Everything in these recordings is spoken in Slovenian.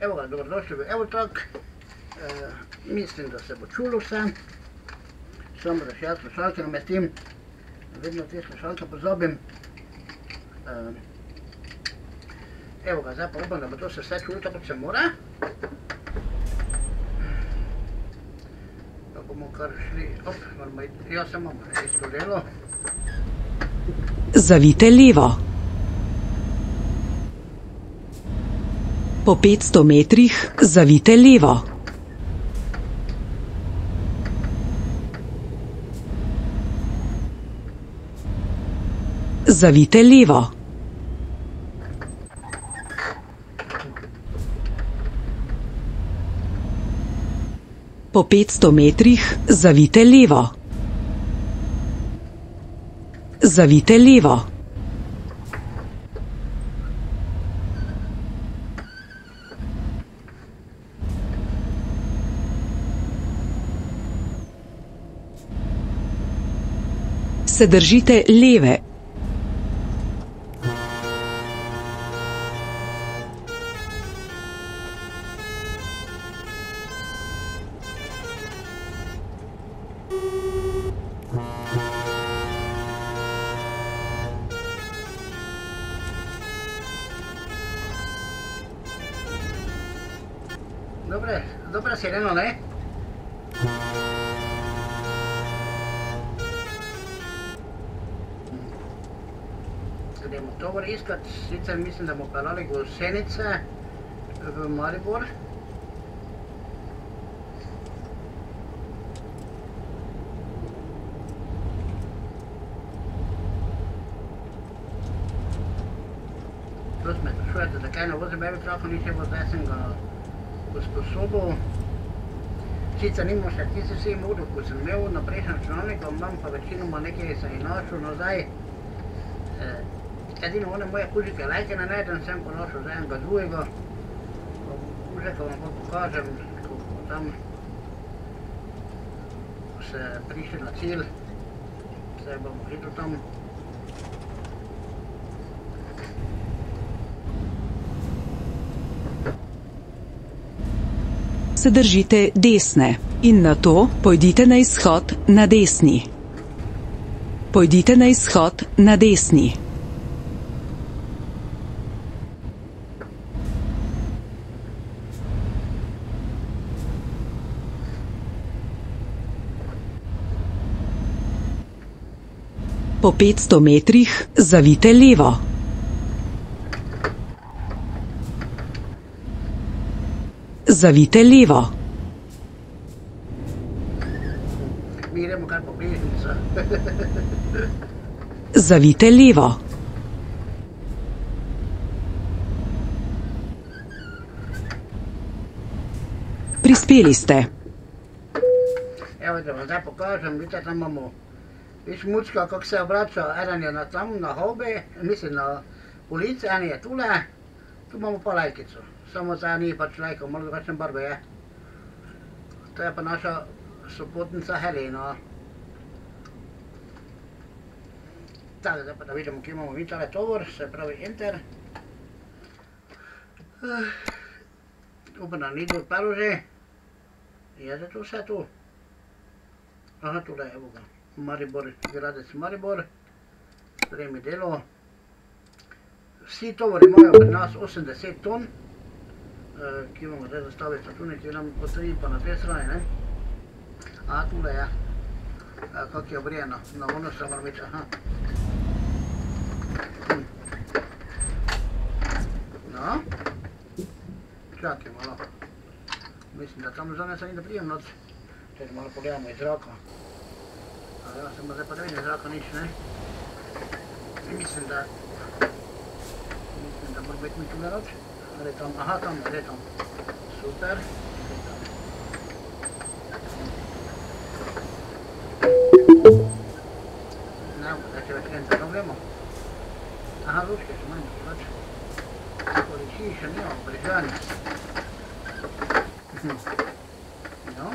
Evo ga, dobrodošli v Evotalk. E, mislim, da se bo čulo vse. Samo da še jaz slušalke namestim. Vedno te slušalke pozabim. E, evo ga, zdaj pa upam, da bo to se vse čulo tako, kot se mora. Pa bomo kar šli, op, moramo iti, jaz sem imam isto delo. Zavite levo. Po 500 metrih zavite levo. Zavite levo. Po 500 metrih zavite levo. Zavite levo. Se držite leve. Sicer mislim, da bomo pelali gosenice v Maribor. Plus me sprašujete, zakaj ne vozim baby trucka, ni še bo zdaj sem ga usposobil. Sicer nimam še tisti vsi modul, ko sem imel na prejšnjem računalniku, imam pa večinoma nekaj se je našel nazaj. Eh, edino one moje kužike lajke ne najdem, sem pa našel za enega drugega. Kužika vam pa pokažem, ko bomo tam se prišli na cilj. Zdaj bomo hitro tam. Se držite desne in na to pojdite na izhod na desni. Pojdite na izhod na desni. Po 500 metrih zavite levo. Zavite levo. Zavite levo. Prispeli ste. Evo da vam zdaj pokažem, vidite tam imamo Viš mučka, kako se obrača, eden je na tam na hobi, mislim na ulici, en je tule, tu imamo pa lajkico. Samo zdaj ni pač lajka, malo drugačne barve je. To je pa naša sopotnica Helena. Tako, zdaj pa da vidimo, kje imamo mi tale tovor, se pravi enter. Uh, upam, da ni dopelo že. Je za to vse tu? Aha, tule, evo ga. Maribor, gradec Maribor, spremi delo. Vsi tovori imajo pri nas 80 ton, eh, ki imamo zdaj zastavico tu nekje nam potrji pa na te strani, ne. A, tule je, Eh, kak je obrijeno, na ono se moram ići, aha. Hm. No, čakaj malo. Mislim da tamo zone se ni da prijem noć. Čekaj malo pogledamo iz zraka. A ja samo zdaj pa da vidim zraka nič, ne? I mislim da... Mislim da mora biti mi tu noć. Ali tam, aha tam, gdje tam. Super. Gdje tam? Ne, da će već enter, no gremo. Aha, ručke su manje, pač. Koli šiša, nimamo prižanje. No.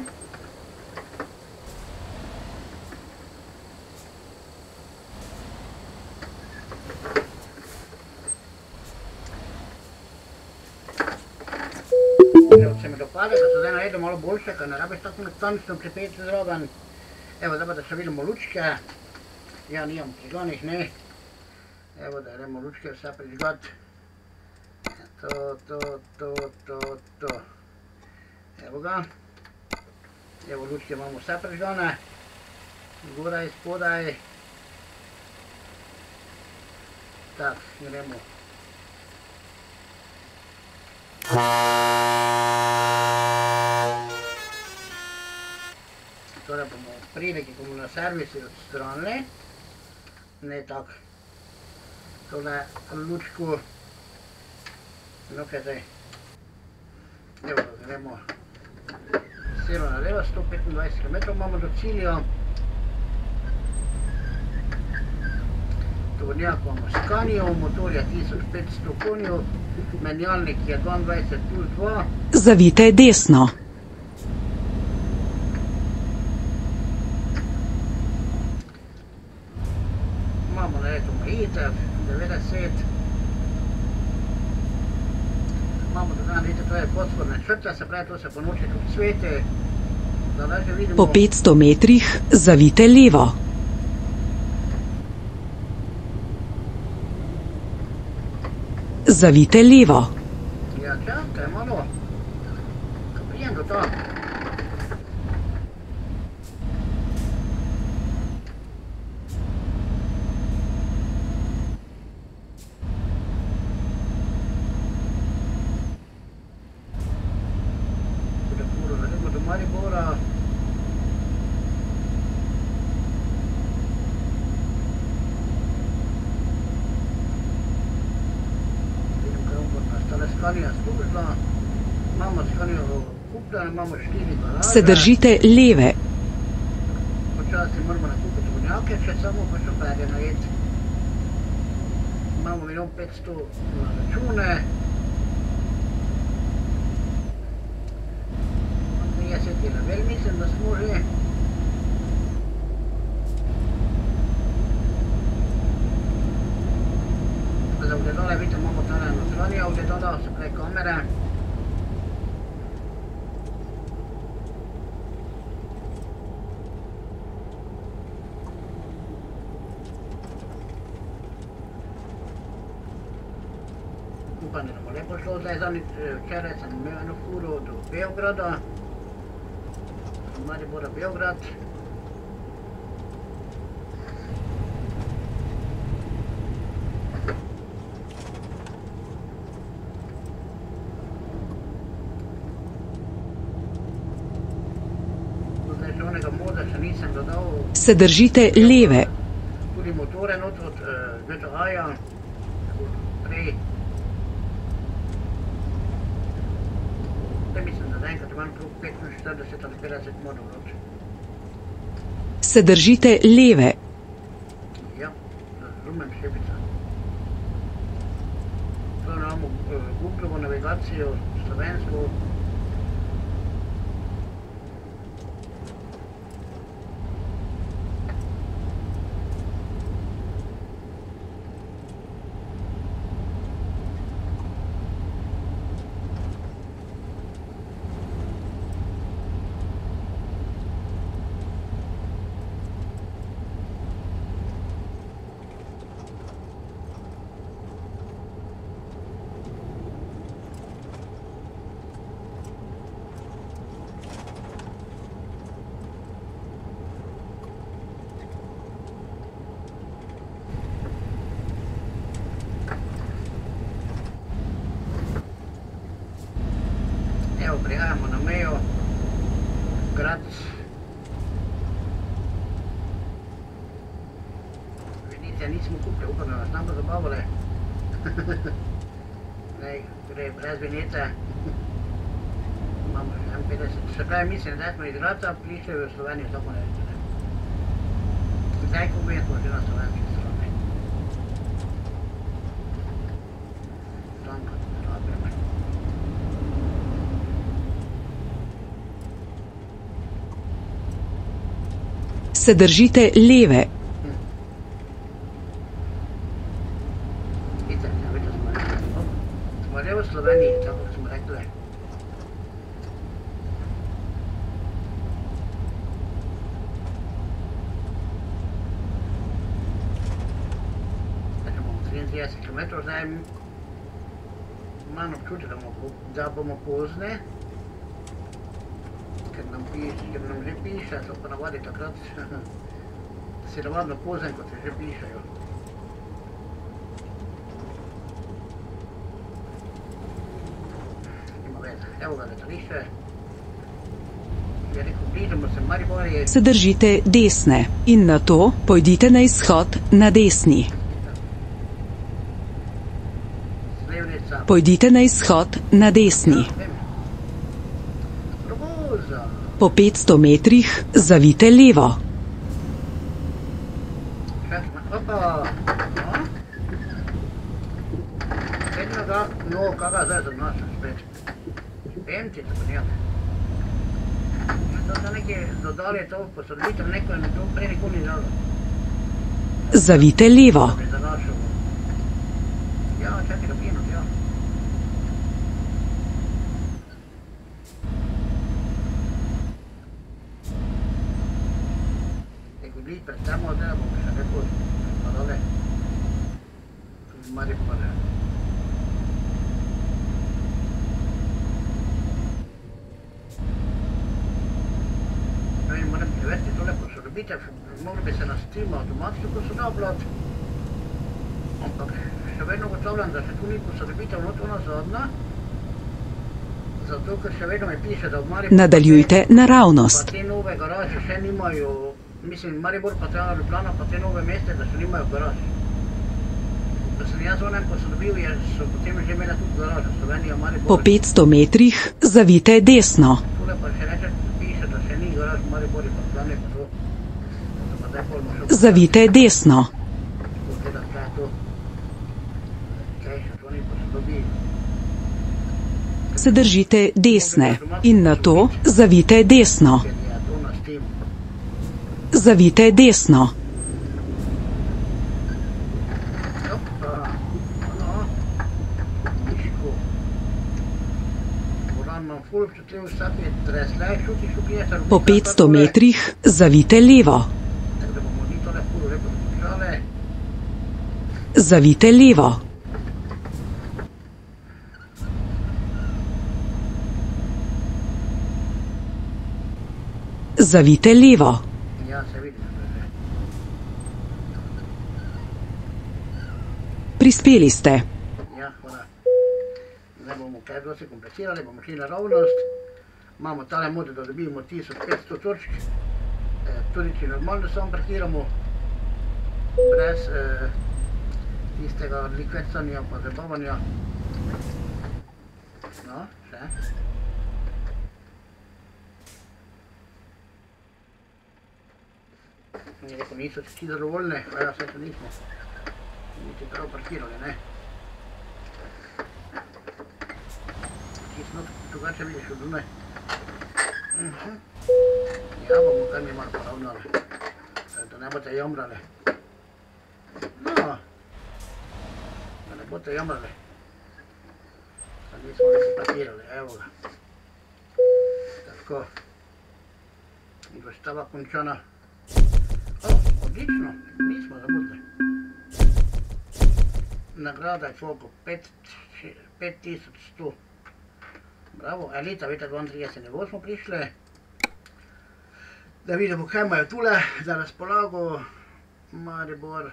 Dopade, da se zdaj naredi malo boljše, ker ne rabiš tako natančno pripeti zraven. Evo, zdaj pa da še vidimo lučke. Ja, nimam prižganih, ne. Evo, da gremo lučke vse prižgat. To, to, to, to, to. Evo ga. Evo, lučke imamo vse prižgane. Zgoraj, spodaj. Tak, gremo. Torej bomo prileki, ko bomo na servisi odstranili. Ne tako. Tole lučku. No, kaj zdaj. Evo, gremo silo na levo, 125 km imamo do cilja. Tovornjak imamo Scania, motor je 1500 konjev, menjalnik je 22 plus 2. Zavite desno. Imamo nared omejitev, 90. Imamo dodane, vidite, to je fosforne črte, se pravi, to se po noči tudi lažje vidimo. Po 500 metrih zavite levo. Zavite levo. Ja, čakaj malo. Prijem do tam. Bude furo, naredimo do Maribora. Vidim, kaj bo nastala Scania služba. Imamo Scania kupljeno, imamo štiri garaže. Se držite leve. Počasi moramo nakupiti vonjake, če samo pa še pelje najeti. Imamo milijon petsto na račune. Jaz je tega vel, mislim, da smo že. Za ogledala vidite, imamo tale notranje ogledala, se pravi kamere. upam, Zdaj, eh, včeraj sem imel eno furo do Beograda, od Maribora Beograd. Do Se držite leve. tudi motore not od uh, GTA-ja, prej. Zdaj mislim, da zaenkrat imam krug 45 ali 50 modov noč. Se držite leve. Ja, razumem šepica. To imamo uh, Googlovo navigacijo, slovensko. Evo, prihajamo na mejo. Grad. Vinite, nismo kupili, upam, da nas nam bo zabavale. Nej, vinete. Imamo 51. Se pravi, mislim, da smo iz Graca prišli v Slovenijo, tako ne rečem. Zdaj, ko bi smo že na slovenski strani. Tam, kot rabimo. Se držite leve. Vidite, ja, vidite, smo rekli. Smo že v Sloveniji, tako kot smo rekli. metrov, zdaj imam občutek, da bomo, po- da bomo pozne, ker nam, piše, ker nam že piše, so pa navadi takrat si navadno pozen, kot se že pišejo. Evo ga letališče. Se Mariborju. Se držite desne in na to pojdite na izhod na desni. Pojdite na izhod na desni. Po 500 metrih zavite levo. Čakaj, opa. No. Vedno ga, no, kaga zdaj zanašam spet. Vem ti, da bo nekaj. To za neki dodali to posodobitev, neko je na to prej nikoli ni dalo. Zavite levo. Da bi zanašal. Ja, čakaj, da pino, ja. Ecco lì partiamo da bomo še neko parole. Mari pare. In moram preveriti tole posodobitev, mogli bi se na Steamu avtomatsko posodabljati. Ampak še vedno ugotavljam, da še tu ni posodobitev, not ona zadnja. Zato, ker še vedno mi piše, da v Mariboru... Nadaljujte Pa naravnost. te nove garaže še nimajo, mislim, Maribor pa ta Ljubljana pa te nove meste, da še nimajo garaž. Da sem jaz onem posodobil, je, so potem že imeli tudi garažo, Slovenija, Maribor. Po 500 metrih zavite desno. Tule pa še reče, piše, da še ni garaž v Mariboru, pa Ljubljani pa to. Pa zdaj pol šel Zavite desno. Se držite desne in na to zavite desno. Steamu. Zavite desno. Opa, no, miško. Volan imam ful, če te vsake tresle, šuti, šuti, jaz sem Po 500 metrih zavite levo. Zavite levo. Zavite levo. Se. Prispeli ste. Ja, hvala. Zdaj bomo kaj dosti komplicirali, bomo šli naravnost. Imamo tale mod, da dobimo 1500 točk. Eh, tudi če normalno samo parkiramo, brez eh, tistega likvecanja pa zabavanja. No, še. Je rekel, niso vsi zadovoljni, a ja, saj to nismo. Niti prav parkirali, ne. Čisto drugače vidiš od Dunaj. Mhm. Ja, bomo kar mi malo poravnali, eh, da ne boste jamrali. No, da ne boste jamrali. Da nismo nič parkirali, evo ga. Tako. Dostava končana. O, odlično, nismo zamudili. Nagrada je koliko? 5100. Bravo, elita, vidite, 32 nivo smo prišli. Da vidimo, kaj imajo tule za razpolago. Maribor,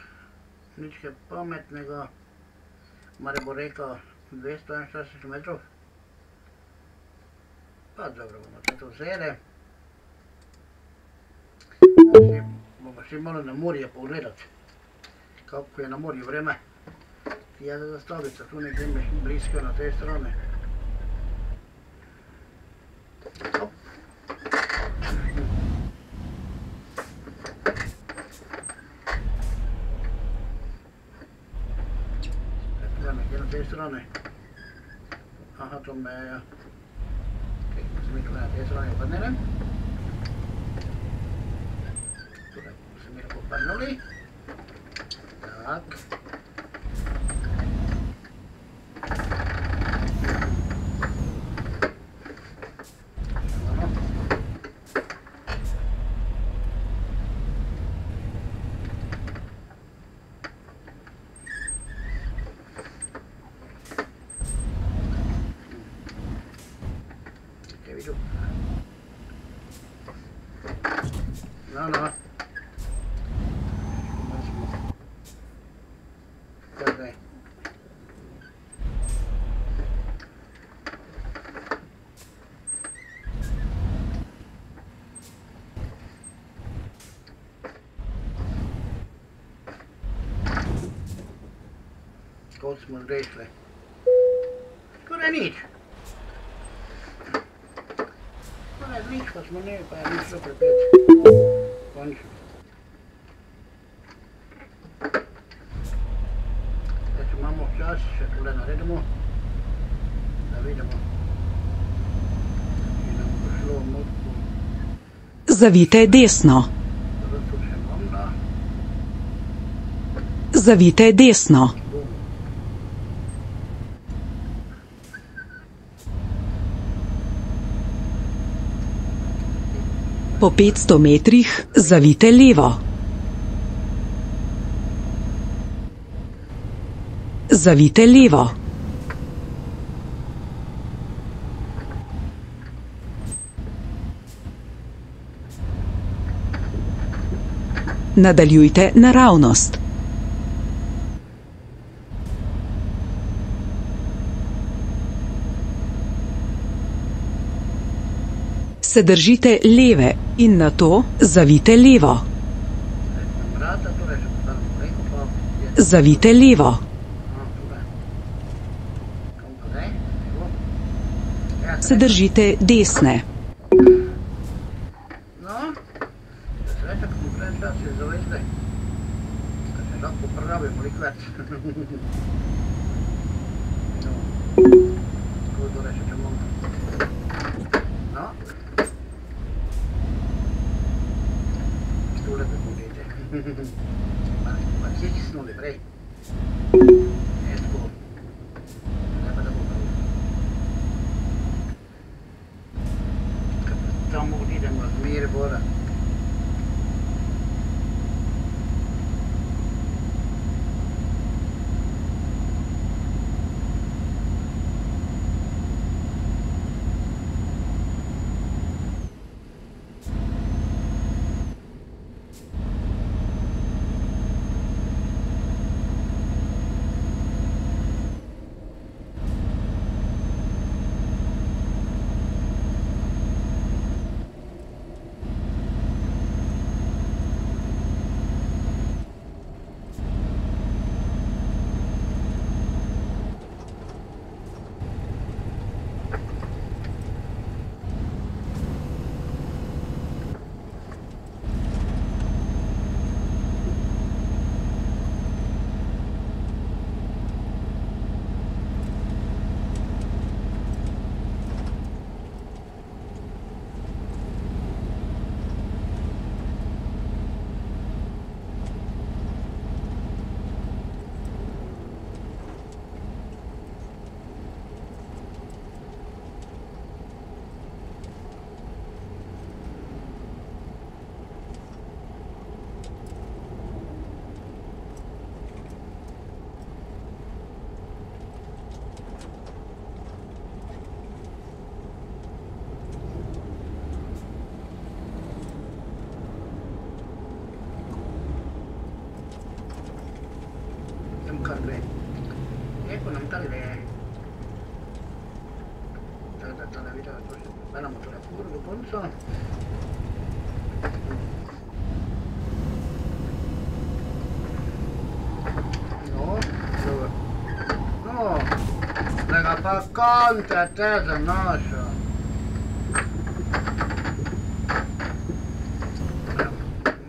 nič kaj pametnega. Maribor reka 241 km. Pa dobro, bomo se to vzeli. Šli- Bomo šli malo na morje pogledati, kako je na morju vreme. Jaz za stavica, tu nekje blisko na tej strani. Op. Tukaj nekje na tej strani. Aha, to me je... Kaj, se mi tukaj na tej strani obrnili. Tukaj se mi lahko obrnili. Tak. Koliko smo zgrešili? Skoraj nič. Skoraj nič, pa smo ne, pa je nič šlo prepet. Končno. Zdaj, če imamo čas, še tole naredimo, da vidimo. Če nam bo šlo motko, Zavite desno. Zavite desno. Po 500 metrih zavite levo. Zavite levo. Nadaljujte naravnost. Se držite leve in na to zavite levo. Zavite levo. Se držite desne. No, da sreča, ko smo prej čas je zavedli. Da se lahko popravi veliko več. no, tako to reče, če bomo. No. Tule bi budete. pa, pa kje snuli prej? Ne, tako. Ne pa da bo prav. Tamo idemo z Miribora. Nam kar gre. Ecco, nam kar gre. Tako da tale video to še pelamo tole furo do konca. No, dobro. No, da ga pa kontra te zanaša.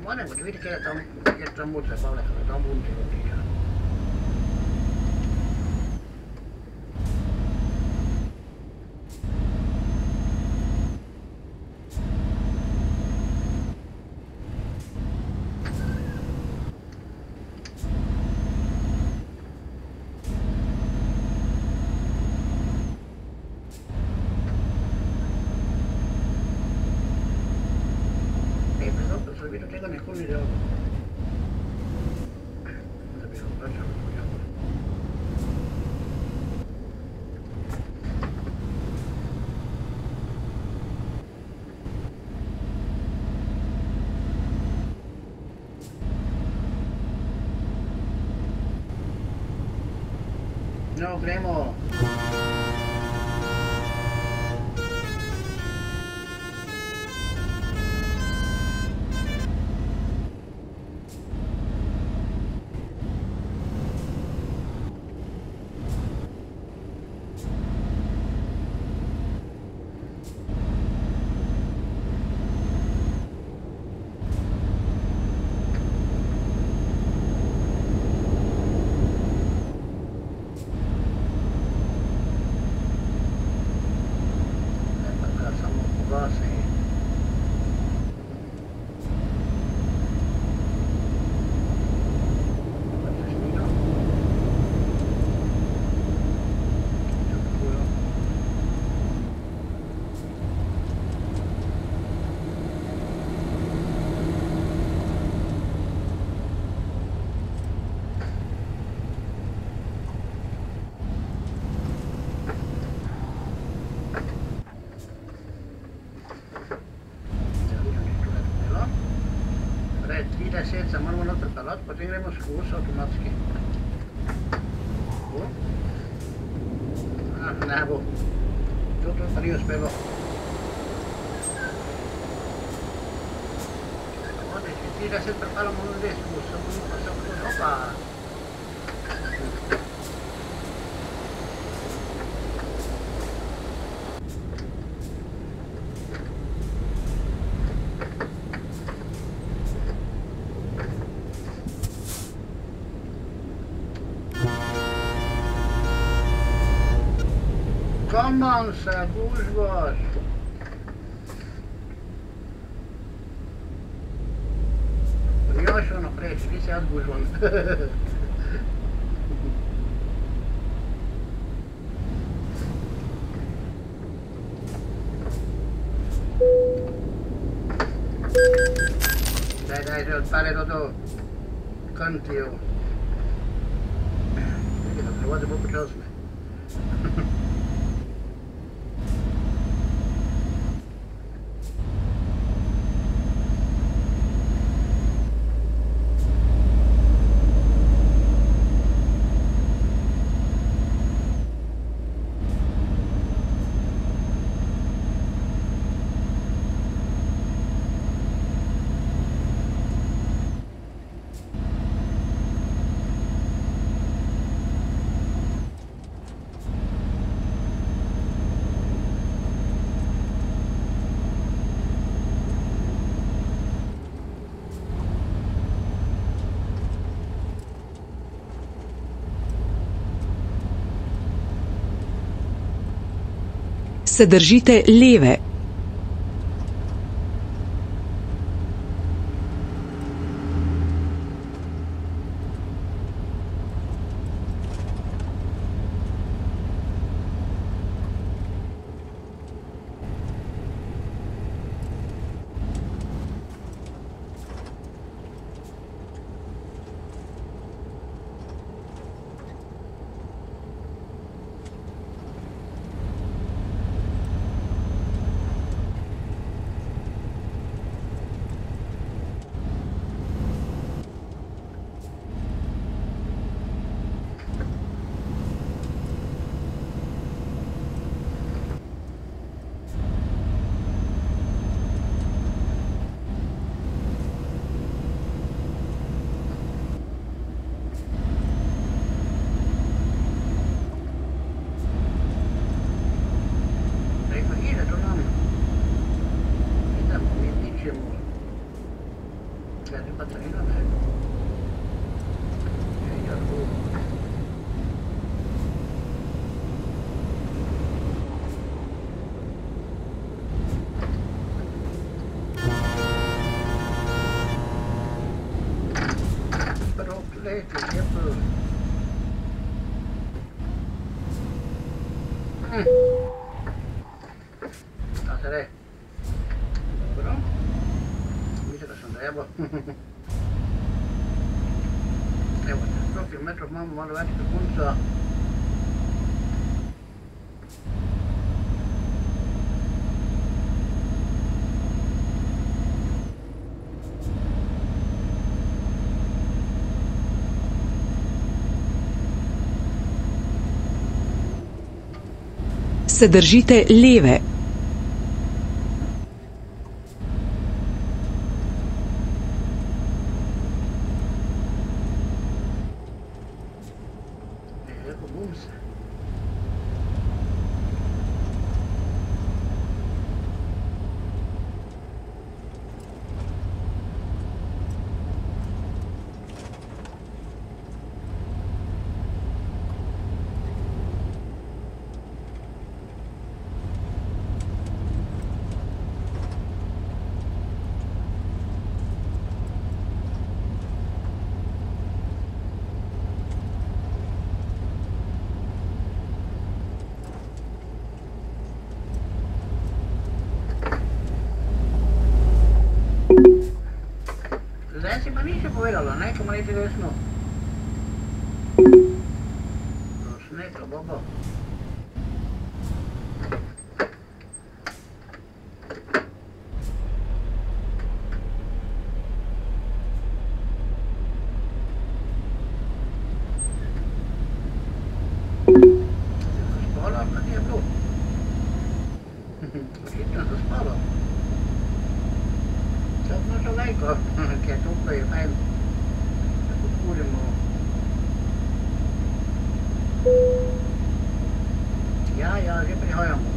Moram ugotoviti, kje je tam, kje je tam muce, No, gremo. Gremo skozi avtomatski. Tako. Ah, ne bo. To to pa ni uspelo. Ode, če ti da se prepalamo na desno, samo pa samo to, opa. Come on, sir, gužvaš. Ja, še naprej, ti se jaz gužvam. Daj, daj, že odpali do toho kantiju. Vidite, da prevode bo Se držite leve. जाके पता लगेगा Se držite leve. vedalla näitä como ele edes no. não näitä on baba. Spalaa, mä tiedän, blue. Sitten. また何か結構これ前のこれも Ja, ja, ik heb er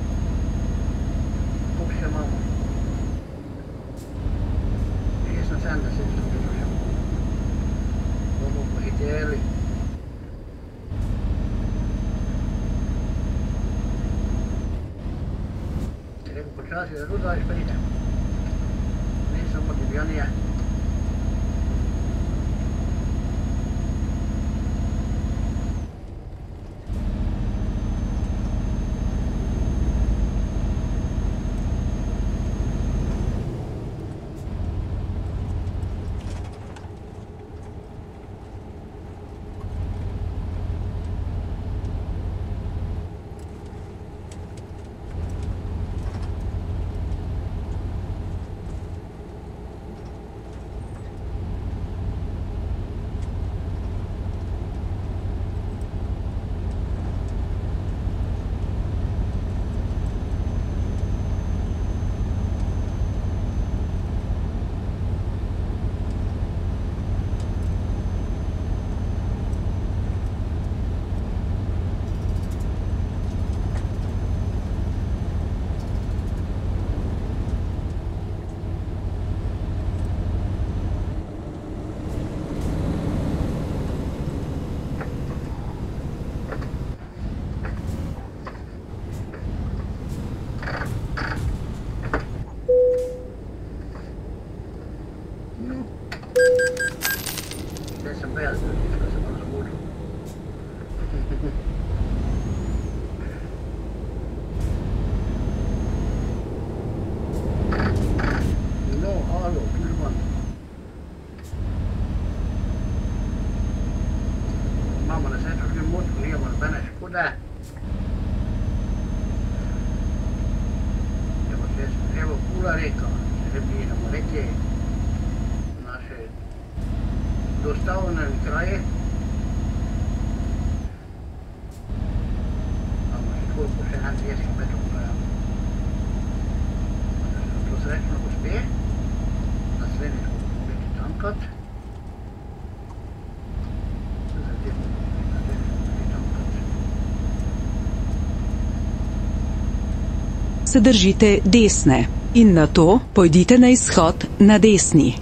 se držite desne in na to pojdite na izhod na desni.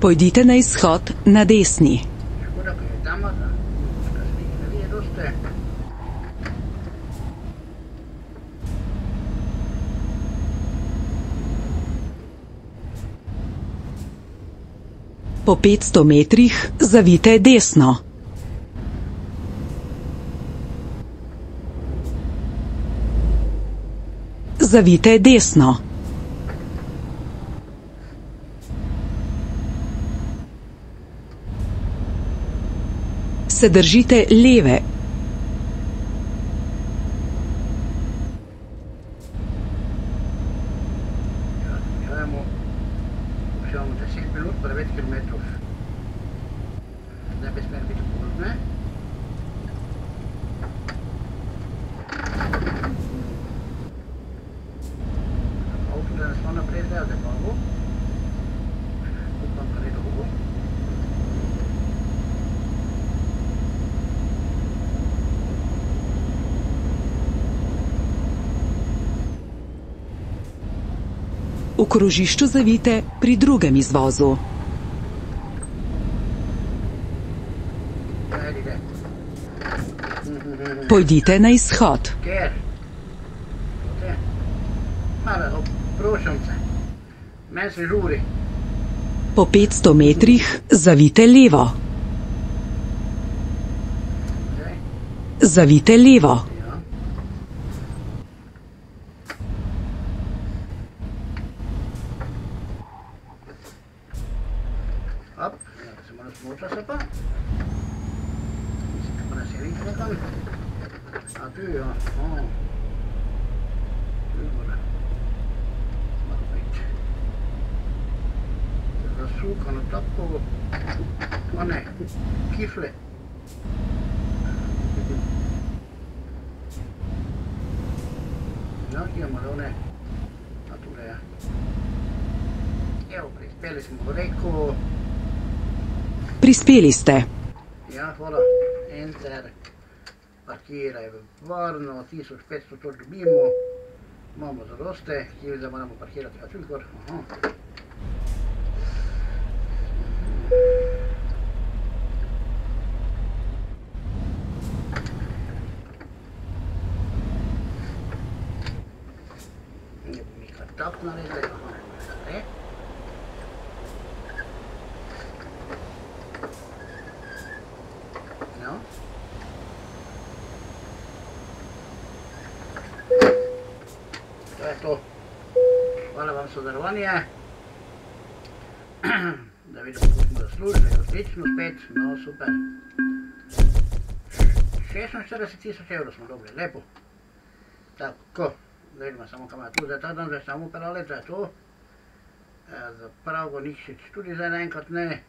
Pojdite na izhod na desni. Po 500 metrih zavite desno. zavite desno. Se držite leve, krožišču zavite pri drugem izvozu. Pojdite na izhod. Po 500 metrih zavite levo. Zavite levo. Prispeli ste. Ja, hvala. Enter. Parkiraj v varno, 1500 to dobimo. Imamo zadoste, kje zdaj moramo parkirati na Čunkor. Aha. Ne bom jih kar tak naredili. Aha, ne. No. To je to. Hvala vam sodelovanje. Da vidimo, kako smo zaslužili. Odlično spet, no super. 46 tisoč evrov smo dobili, lepo. Tako, da vidimo samo kam je tu, zdaj ta dan zdaj samo pelale, to je to. E, za Pravgo Nikšič tudi zdaj naenkrat ne.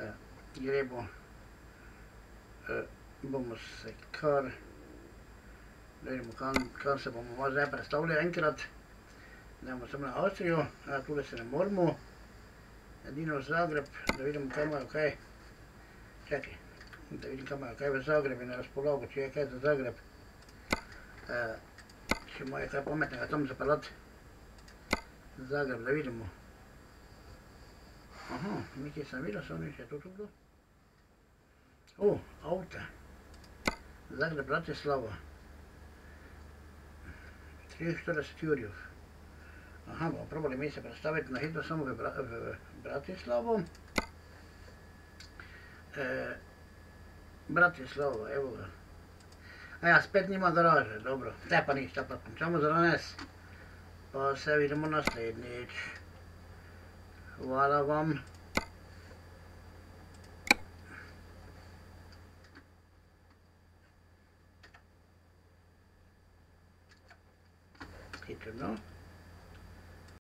E, gremo Eh, bomo se kar, da vidimo, kam, kam se bomo zdaj predstavili enkrat. Dajmo samo na Avstrijo, a tule se ne moramo. Edino Zagreb, da vidimo, kaj imajo kaj. Čakaj, da vidim, kaj imajo kaj v Zagrebu na razpolago, če je kaj za Zagreb. E, če imajo kaj pametnega tam zapeljati. Zagreb, da vidimo. Aha, nekaj sem videl, so oni še to tu bilo. O, avta. Zagreb, Bratislava. 43 jurjev. Aha, bomo probali mi se predstaviti na hitro samo v, Bra v Bratislavo. E, Bratislava, evo ga. A ja, spet nima garaže, dobro. Te pa nič, pa končamo za danes. Pa se vidimo naslednjič. Hvala vam. Hitro, no?